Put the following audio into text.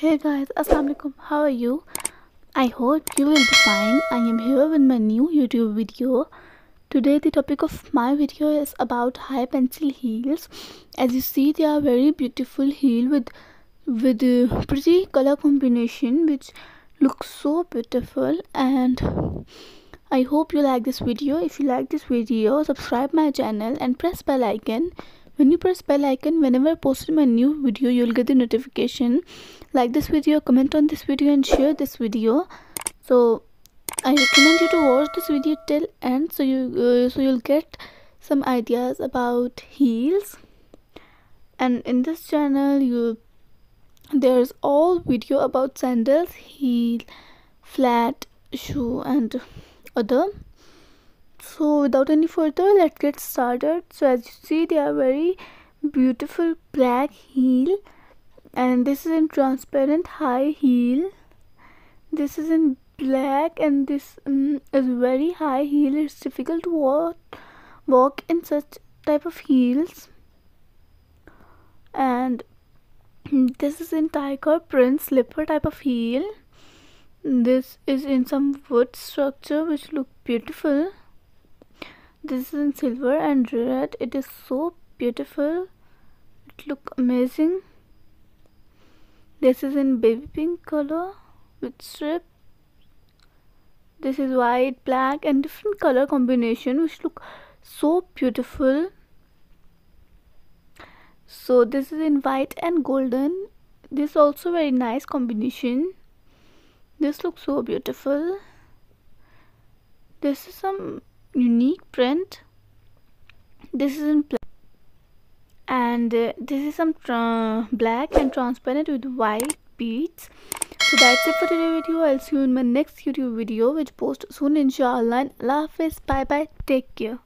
Hey guys, Assalamualaikum. How are you? I hope you will be fine. I am here with my new YouTube video. Today the topic of my video is about high pencil heels. As you see, they are very beautiful heel with with a pretty color combination which looks so beautiful and I hope you like this video. If you like this video, subscribe my channel and press bell icon when you press bell icon whenever i post my new video you'll get the notification. Like this video comment on this video and share this video. So i recommend you to watch this video till end so you uh, so you'll get some ideas about heels. And in this channel you there's all video about sandals heel flat shoe and other so without any further let's get started. So as you see they are very beautiful black heel. And this is in transparent high heel. This is in black and this um, is very high heel. It's difficult to walk walk in such type of heels. And this is in tiger print slipper type of heel. This is in some wood structure which look beautiful this is in silver and red. It is so beautiful. It look amazing. This is in baby pink color with strip. This is white black and different color combination which look so beautiful. So this is in white and golden. This also very nice combination. This looks so beautiful. This is some unique print. This is in and uh, this is some black and transparent with white beads. So that's it for today's video. I'll see you in my next youtube video which post soon inshallah. And allah hafiz. Bye bye take care